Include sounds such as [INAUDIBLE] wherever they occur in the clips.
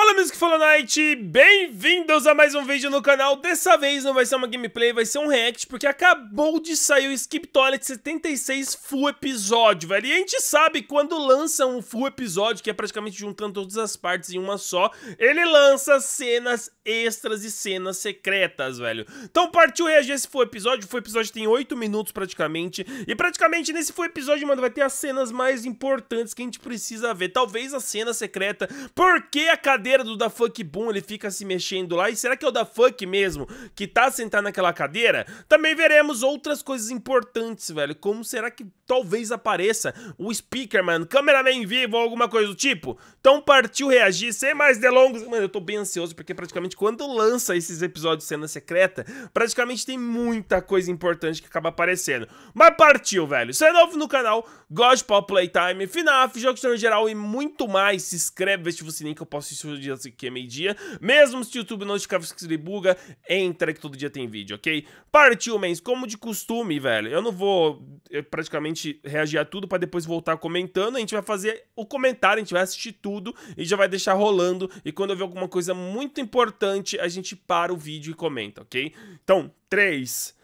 Fala amigos que falam Night, bem-vindos a mais um vídeo no canal. Dessa vez não vai ser uma gameplay, vai ser um react Porque acabou de sair o Skip Toilet 76 full episódio, velho. E a gente sabe quando lança um full episódio, que é praticamente juntando todas as partes em uma só Ele lança cenas extras e cenas secretas, velho. Então partiu reagir esse full episódio, o full episódio tem 8 minutos praticamente. E praticamente nesse full episódio, mano, vai ter as cenas mais importantes que a gente precisa ver. Talvez a cena secreta, porque a cadeira do da Fuck Boom ele fica se mexendo lá. E será que é o da Fuck mesmo que tá sentado naquela cadeira? Também veremos outras coisas importantes, velho. Como será que talvez apareça o Speakerman, cameraman vivo ou alguma coisa do tipo? Então partiu reagir, sem mais delongas. Mano, eu tô bem ansioso porque praticamente quando lança esses episódios de cena secreta, praticamente tem muita coisa importante que acaba aparecendo. Mas partiu, velho. Se é novo no canal, gosta de Playtime, FNAF, jogos de geral e muito mais, se inscreve, ativa o sininho que eu posso todo dia que é meio-dia. Mesmo se o YouTube notificar que ele buga, entra que todo dia tem vídeo, ok? Partiu, mens, como de costume, velho. Eu não vou eu, praticamente reagir a tudo pra depois voltar comentando. A gente vai fazer o comentário, a gente vai assistir tudo e já vai deixar rolando. E quando eu ver alguma coisa muito importante, a gente para o vídeo e comenta, ok? Então, 3,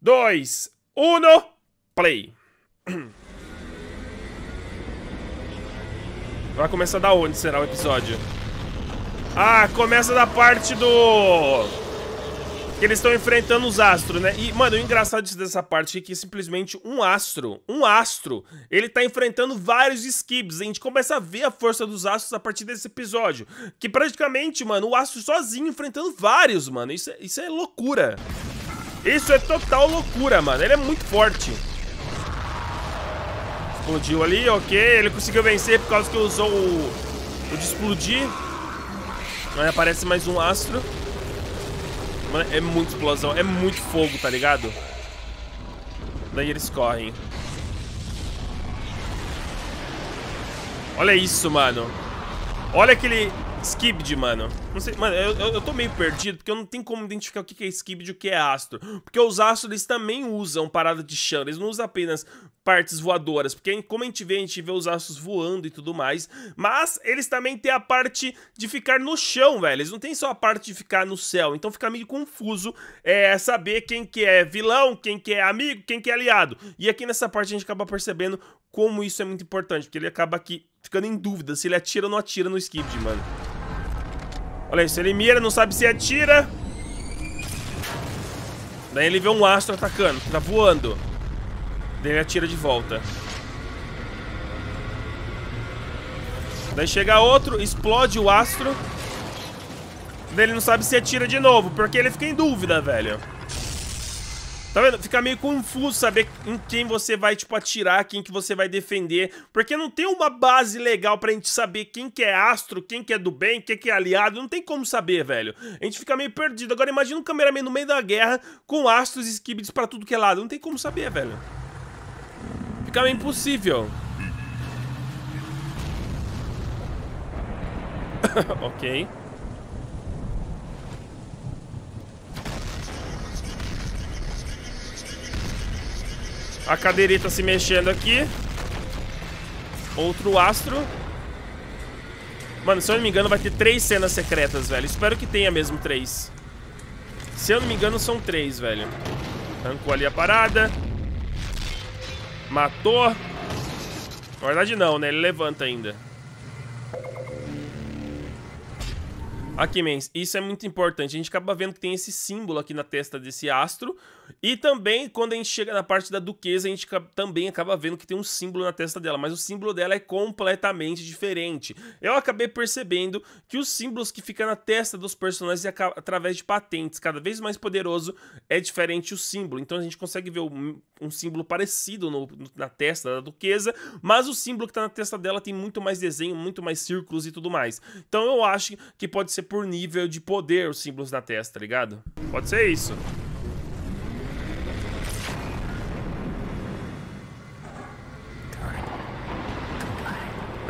2, 1, play! Vai começar da onde será o episódio? Ah, começa da parte do... Que eles estão enfrentando os astros, né? E, mano, o engraçado dessa parte é que simplesmente um astro, um astro, ele tá enfrentando vários skibs. A gente começa a ver a força dos astros a partir desse episódio. Que praticamente, mano, o astro sozinho enfrentando vários, mano. Isso é, isso é loucura. Isso é total loucura, mano. Ele é muito forte. Explodiu ali, ok. Ele conseguiu vencer por causa que usou o, o de explodir. Aí aparece mais um astro. Mano, é muita explosão, é muito fogo, tá ligado? Daí eles correm. Olha isso, mano. Olha aquele Skibid, mano. Não sei, mano, eu, eu, eu, tô meio perdido porque eu não tenho como identificar o que é Skibid e o que é astro. Porque os astros, eles também usam parada de chão. Eles não usam apenas partes voadoras. Porque como a gente vê, a gente vê os astros voando e tudo mais. Mas eles também têm a parte de ficar no chão, velho. Eles não têm só a parte de ficar no céu. Então fica meio confuso é, saber quem que é vilão, quem que é amigo, quem que é aliado. E aqui nessa parte a gente acaba percebendo como isso é muito importante. Porque ele acaba aqui ficando em dúvida se ele atira ou não atira no Skibid, mano. Olha isso, ele mira, não sabe se atira. Daí ele vê um astro atacando, tá voando. Daí ele atira de volta. Daí chega outro, explode o astro. Daí ele não sabe se atira de novo, porque ele fica em dúvida, velho. Tá vendo? Fica meio confuso saber em quem você vai, tipo, atirar, quem que você vai defender. Porque não tem uma base legal pra gente saber quem que é astro, quem que é do bem, quem que é aliado. Não tem como saber, velho. A gente fica meio perdido. Agora imagina um cameraman no meio da guerra com astros e skibbids pra tudo que é lado. Não tem como saber, velho. Fica meio impossível. [COUGHS] ok. A cadeirita se mexendo aqui. Outro astro. Mano, se eu não me engano, vai ter três cenas secretas, velho. Espero que tenha mesmo três. Se eu não me engano, são três, velho. Arrancou ali a parada. Matou. Na verdade, não, né? Ele levanta ainda. Aqui, mens, isso é muito importante. A gente acaba vendo que tem esse símbolo aqui na testa desse astro. E também, quando a gente chega na parte da duquesa, a gente também acaba vendo que tem um símbolo na testa dela. Mas o símbolo dela é completamente diferente. Eu acabei percebendo que os símbolos que ficam na testa dos personagens através de patentes, cada vez mais poderoso, é diferente o símbolo. Então a gente consegue ver um, símbolo parecido no, na testa da duquesa, mas o símbolo que está na testa dela tem muito mais desenho, muito mais círculos e tudo mais. Então eu acho que pode ser por nível de poder os símbolos na testa, tá ligado? Pode ser isso.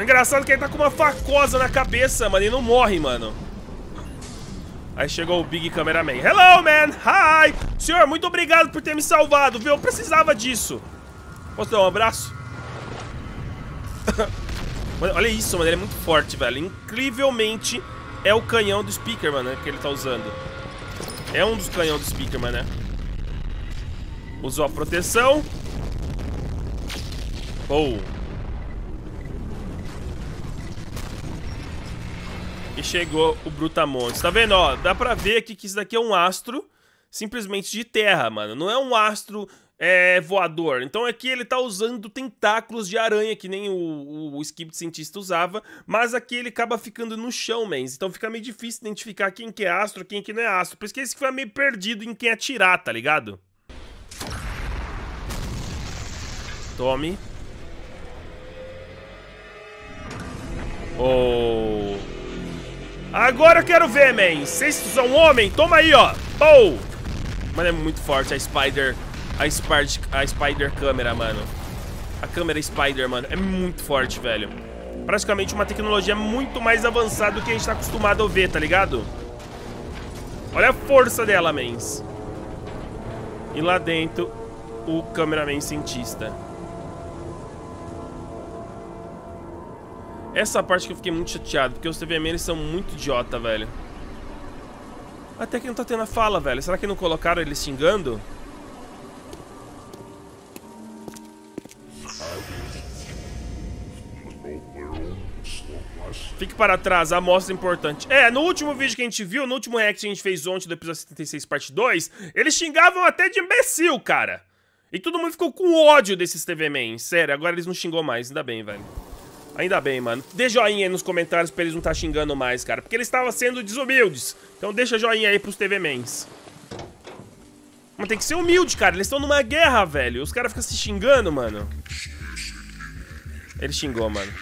Engraçado que ele tá com uma facosa na cabeça, mano, e não morre, mano. Aí chegou o Big Cameraman. Hello, man! Hi! Senhor, muito obrigado por ter me salvado, viu? Eu precisava disso. Posso dar um abraço? [LAUGHS] olha isso, mano. Ele é muito forte, velho. Incrivelmente é o canhão do Speakerman, né? Que ele tá usando. É um dos canhões do Speakerman, né? Usou a proteção. Oh. E chegou o Brutamontes. Tá vendo, ó? Dá pra ver aqui que isso daqui é um astro simplesmente de terra, mano. Não é um astro é, voador. Então aqui ele tá usando tentáculos de aranha, que nem o, o, o Skip Cientista usava, mas aqui ele acaba ficando no chão, mens. Então fica meio difícil identificar quem que é astro, quem que não é astro. Por isso que esse fica meio perdido em quem atirar, tá ligado? Tome. Oh. Agora eu quero ver, man. Vocês são homem? Toma aí, ó. Oh. Mano, é muito forte a Spider... A, Spider, a Spider câmera, mano. A câmera Spider, mano. É muito forte, velho. Praticamente uma tecnologia muito mais avançada do que a gente tá acostumado a ver, tá ligado? Olha a força dela, mens. E lá dentro, o cameraman cientista. Essa parte que eu fiquei muito chateado, porque os TVM eles são muito idiota, velho. Até que não tá tendo a fala, velho. Será que não colocaram ele xingando? Fique para trás, a amostra importante. É, no último vídeo que a gente viu, no último react que a gente fez ontem do episódio 76, parte 2, eles xingavam até de imbecil, cara. E todo mundo ficou com ódio desses TV Men. Sério, agora eles não xingou mais, ainda bem, velho. Ainda bem, mano. Dê joinha aí nos comentários pra eles não tá xingando mais, cara. Porque eles estavam sendo desumildes. Então deixa joinha aí pros TV Mens. Mas tem que ser humilde, cara. Eles estão numa guerra, velho. Os caras ficam se xingando, mano. Ele xingou, mano.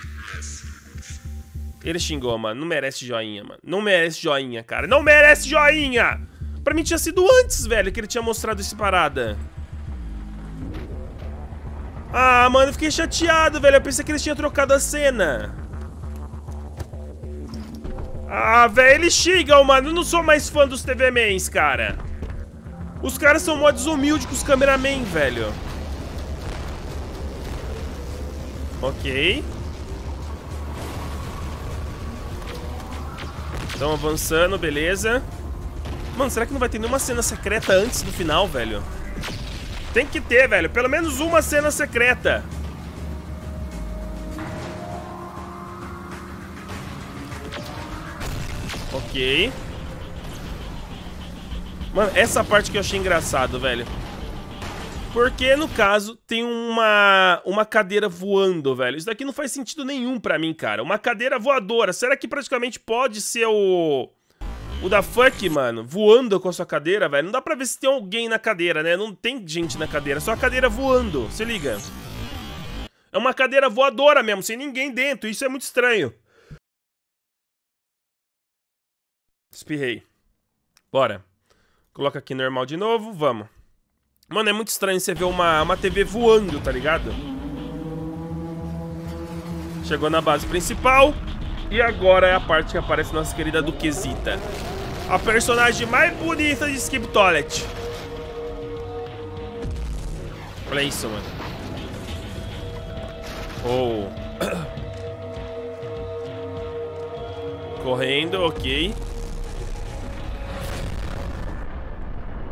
Ele xingou, mano. Não merece joinha, mano. Não merece joinha, cara. Não merece joinha! Pra mim tinha sido antes, velho, que ele tinha mostrado esse parada. Ah, mano, eu fiquei chateado, velho. Eu pensei que eles tinham trocado a cena. Ah, velho, eles xingam, mano. Eu não sou mais fã dos TV Mans, cara. Os caras são mó desumildes com os cameramen, velho. Ok. Estão avançando, beleza. Mano, será que não vai ter nenhuma cena secreta antes do final, velho? Tem que ter, velho. Pelo menos uma cena secreta. Ok. Mano, essa parte que eu achei engraçado, velho. Porque, no caso, tem uma, uma cadeira voando, velho. Isso daqui não faz sentido nenhum pra mim, cara. Uma cadeira voadora. Será que praticamente pode ser o... O da Fuck, mano, voando com a sua cadeira, velho. Não dá pra ver se tem alguém na cadeira, né? Não tem gente na cadeira, só a cadeira voando. Se liga. É uma cadeira voadora mesmo, sem ninguém dentro. Isso é muito estranho. Espirrei. Bora. Coloca aqui normal de novo, vamos. Mano, é muito estranho você ver uma, uma TV voando, tá ligado? Chegou na base principal. E agora é a parte que aparece nossa querida Duquesita. A personagem mais bonita de Skip Toilet. Olha isso, mano. Oh. [COUGHS] Correndo, ok.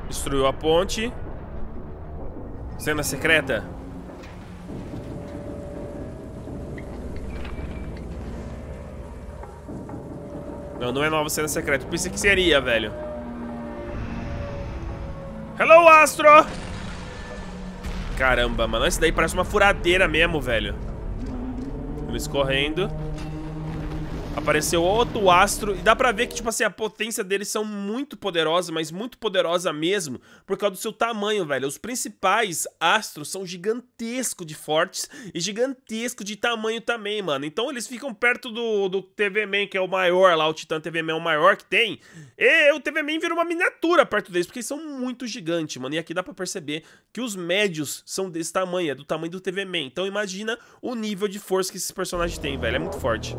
Destruiu a ponte. Cena secreta. Não, não é nova cena secreta. Eu pensei que seria, velho. Hello, Astro! Caramba, mano. Esse daí parece uma furadeira mesmo, velho. Eles correndo. Apareceu outro astro. E dá pra ver que, tipo assim, a potência deles são muito poderosa, mas muito poderosa mesmo, por causa do seu tamanho, velho. Os principais astros são gigantescos de fortes e gigantescos de tamanho também, mano. Então eles ficam perto do, do TV Man, que é o maior lá, o Titã TV Man é o maior que tem. E o TV Man vira uma miniatura perto deles, porque eles são muito gigantes, mano. E aqui dá pra perceber que os médios são desse tamanho, é do tamanho do TV Man. Então imagina o nível de força que esses personagens têm, velho. É muito forte.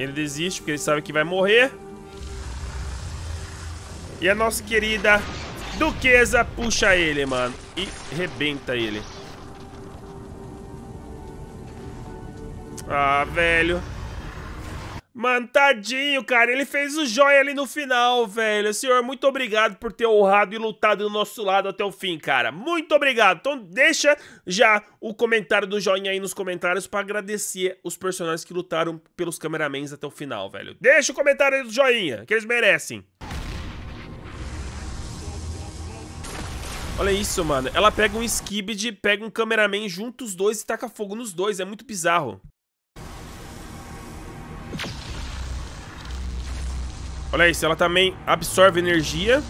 Ele desiste porque ele sabe que vai morrer. E a nossa querida Duquesa puxa ele, mano. E rebenta ele. Ah, velho. Mano, tadinho, cara. Ele fez o joia ali no final, velho. Senhor, muito obrigado por ter honrado e lutado do nosso lado até o fim, cara. Muito obrigado. Então deixa já o comentário do joinha aí nos comentários pra agradecer os personagens que lutaram pelos cameramans até o final, velho. Deixa o comentário aí do joinha, que eles merecem. Olha isso, mano. Ela pega um Skibid, pega um cameraman junto os dois e taca fogo nos dois. É muito bizarro. Olha isso, ela também absorve energia.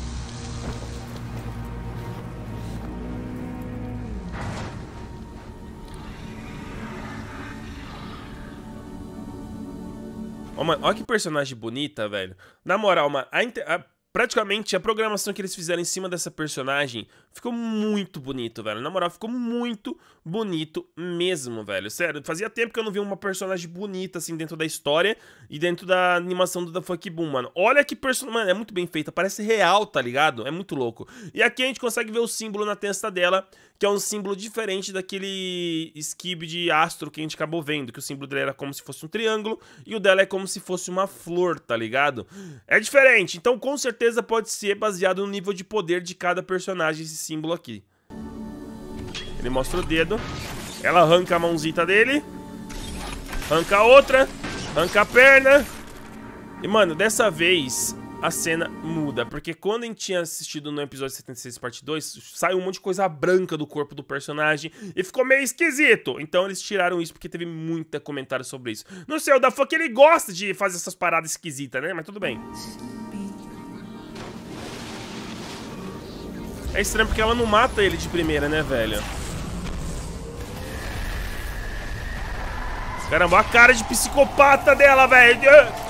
Oh, mano, olha que personagem bonita, velho. Na moral, mano, a, praticamente a programação que eles fizeram em cima dessa personagem ficou muito bonito, velho. Na moral, ficou muito bonito mesmo, velho. Sério, fazia tempo que eu não via uma personagem bonita assim dentro da história e dentro da animação do The Fuck Boom, mano. Olha que personagem, mano, é muito bem feita, parece real, tá ligado? É muito louco. E aqui a gente consegue ver o símbolo na testa dela, que é um símbolo diferente daquele skib de astro que a gente acabou vendo, que o símbolo dele era como se fosse um triângulo e o dela é como se fosse uma flor, tá ligado? É diferente, então com certeza pode ser baseado no nível de poder de cada personagem esse símbolo aqui. Ele mostra o dedo, ela arranca a mãozita dele, arranca a outra, arranca a perna. E, mano, dessa vez a cena muda. Porque quando a gente tinha assistido no episódio 76, parte 2, saiu um monte de coisa branca do corpo do personagem e ficou meio esquisito. Então eles tiraram isso porque teve muita comentário sobre isso. Não sei, o da que ele gosta de fazer essas paradas esquisitas, né? Mas tudo bem. É estranho porque ela não mata ele de primeira, né, velho? Caramba, a cara de psicopata dela, velho.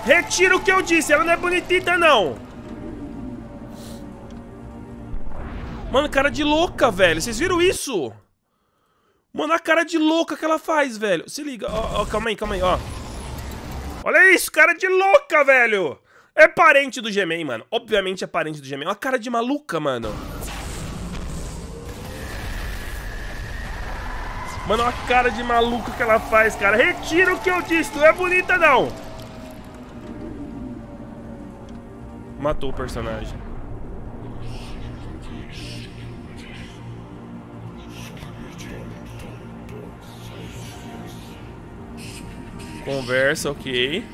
Retira o que eu disse, ela não é bonitita, não. Mano, cara de louca, velho. Vocês viram isso? Mano, a cara de louca que ela faz, velho. Se liga. Ó, ó, calma aí, calma aí, ó. Olha isso, cara de louca, velho. É parente do Gemen, mano. Obviamente é parente do Gemen. Olha a cara de maluca, mano. Mano, a cara de maluco que ela faz, cara. Retira o que eu disse, não é bonita, não. Matou o personagem. Conversa, ok.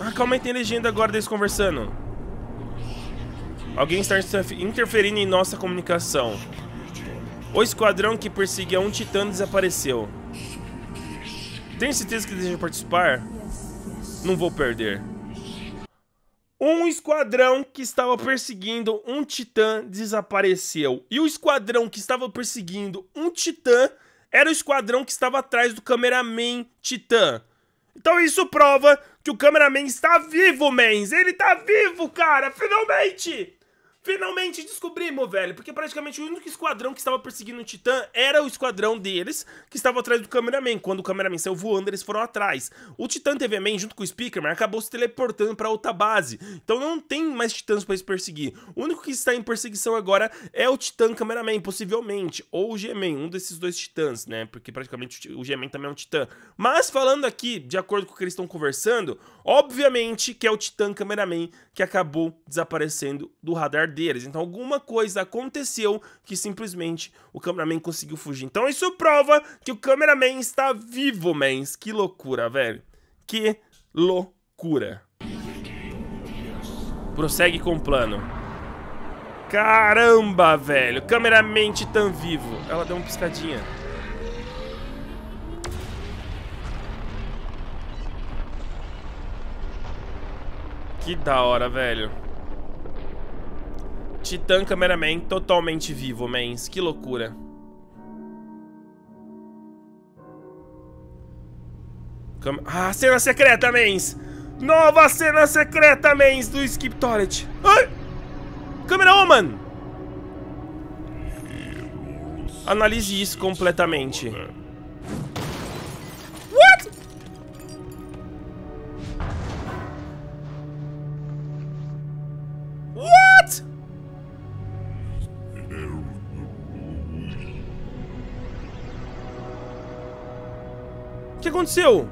Ah, calma aí, tem legenda agora deles conversando. Alguém está interferindo em nossa comunicação. O esquadrão que perseguia um titã desapareceu. Tem certeza que deseja participar? Não vou perder. Um esquadrão que estava perseguindo um titã desapareceu. E o esquadrão que estava perseguindo um titã era o esquadrão que estava atrás do cameraman titã. Então isso prova que o cameraman está vivo, mens. Ele está vivo, cara, finalmente! Finalmente descobrimos, velho, porque praticamente o único esquadrão que estava perseguindo o Titã era o esquadrão deles, que estava atrás do cameraman. Quando o cameraman saiu voando, eles foram atrás. O Titã TV Man, junto com o Speakerman, acabou se teleportando para outra base. Então não tem mais Titãs para eles perseguir. O único que está em perseguição agora é o Titã Cameraman, possivelmente. Ou o G-Man, um desses dois Titãs, né? Porque praticamente o G-Man também é um Titã. Mas falando aqui, de acordo com o que eles estão conversando, obviamente que é o Titã Cameraman que acabou desaparecendo do radar deles. Então alguma coisa aconteceu que simplesmente o cameraman conseguiu fugir. Então isso prova que o cameraman está vivo, mens. Que loucura, velho. Que loucura. Prossegue com o plano. Caramba, velho. Cameraman tão vivo. Ela deu uma piscadinha. Que da hora, velho. Titã Cameraman totalmente vivo, mens. Que loucura. Cam ah, cena secreta, mens. Nova cena secreta, mens, do Skip Toilet. Ai! Câmera Woman! Analise isso completamente. Aconteceu?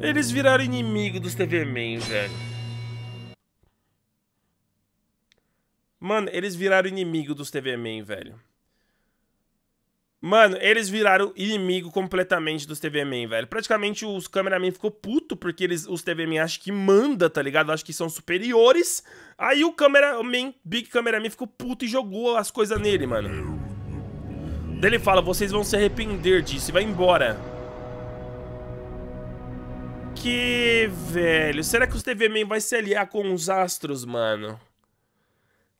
Eles viraram inimigo dos TV Man, velho. Mano, eles viraram inimigo dos TV Man, velho. Mano, eles viraram inimigo completamente dos TV Man, velho. Praticamente os cameramen ficou puto porque eles, os TV Man acham que manda, tá ligado? Acham que são superiores. Aí o cameraman, Big Cameraman, ficou puto e jogou as coisas nele, mano. Daí ele fala, vocês vão se arrepender disso e vai embora. Que, velho, será que os TV Man vai se aliar com os astros, mano?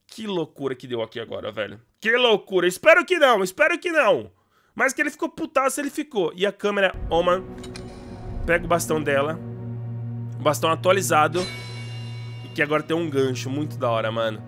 Que loucura que deu aqui agora, velho. Que loucura. Espero que não, espero que não. Mas que ele ficou putaço, ele ficou. E a câmera, Oman, pega o bastão dela. O bastão atualizado. E que agora tem um gancho muito da hora, mano.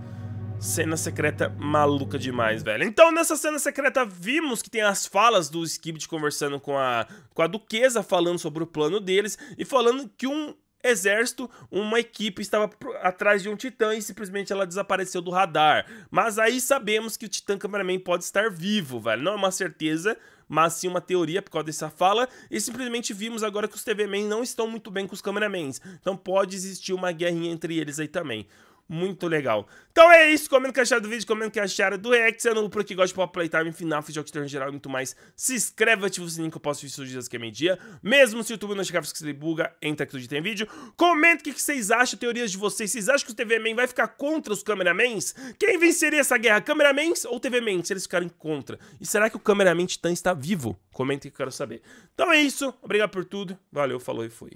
Cena secreta maluca demais, velho. Então, nessa cena secreta, vimos que tem as falas do Skibidi conversando com a, com a Duquesa, falando sobre o plano deles e falando que um exército, uma equipe estava atrás de um titã e simplesmente ela desapareceu do radar. Mas aí sabemos que o titã cameraman pode estar vivo, velho. Não é uma certeza, mas sim uma teoria por causa dessa fala. E simplesmente vimos agora que os TV Men não estão muito bem com os cameramans. Então pode existir uma guerrinha entre eles aí também muito legal. Então é isso, comenta o que acharam do vídeo, comenta o que acharam do react, se é por aqui, gosta de Pop Playtime, final, jogos de geral e muito mais, se inscreve, ativa o sininho que eu os dias que é meio-dia, mesmo se o YouTube não chegar que ele buga, entra todo dia tem vídeo, comenta o que vocês acham, teorias de vocês, vocês acham que o TV Man vai ficar contra os cameramans? Quem venceria essa guerra, cameramans ou TV Man, se eles ficarem contra? E será que o cameraman Titã está vivo? Comenta que eu quero saber. Então é isso, obrigado por tudo, valeu, falou e fui.